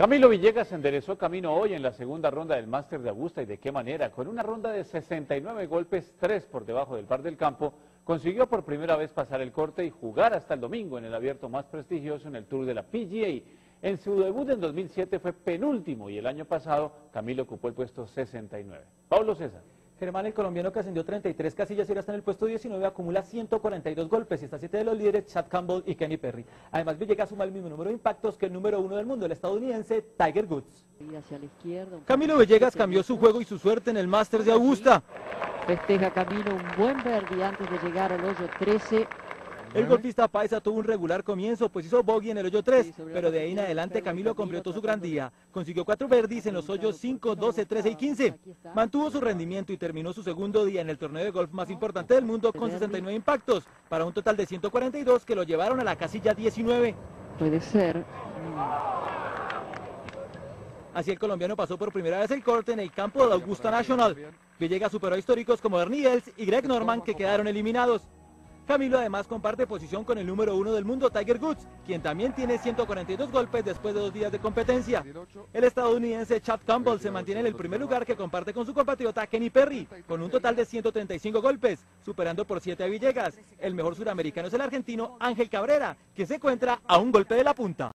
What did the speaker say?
Camilo Villegas enderezó camino hoy en la segunda ronda del Máster de Augusta y de qué manera, con una ronda de 69 golpes, 3 por debajo del par del campo, consiguió por primera vez pasar el corte y jugar hasta el domingo en el abierto más prestigioso en el Tour de la PGA. En su debut en 2007 fue penúltimo y el año pasado Camilo ocupó el puesto 69. Pablo César. Germán, el colombiano que ascendió 33 casillas y ahora está en el puesto 19, acumula 142 golpes y está siete de los líderes, Chad Campbell y Kenny Perry. Además, Villegas suma el mismo número de impactos que el número uno del mundo, el estadounidense Tiger Woods. Camilo Villegas cambió su juego y su suerte en el Masters de Augusta. Festeja Camilo un buen verde antes de llegar al hoyo 13. El golfista paisa tuvo un regular comienzo, pues hizo bogey en el hoyo 3, pero de ahí en adelante Camilo completó su gran día. Consiguió cuatro verdis en los hoyos 5, 12, 13 y 15. Mantuvo su rendimiento y terminó su segundo día en el torneo de golf más importante del mundo con 69 impactos, para un total de 142 que lo llevaron a la casilla 19. Puede ser. Así el colombiano pasó por primera vez el corte en el campo de Augusta National. Villegas superó a históricos como Ernie Els y Greg Norman que quedaron eliminados. Camilo además comparte posición con el número uno del mundo, Tiger Woods, quien también tiene 142 golpes después de dos días de competencia. El estadounidense Chad Campbell se mantiene en el primer lugar que comparte con su compatriota Kenny Perry, con un total de 135 golpes, superando por 7 a Villegas. El mejor suramericano es el argentino Ángel Cabrera, que se encuentra a un golpe de la punta.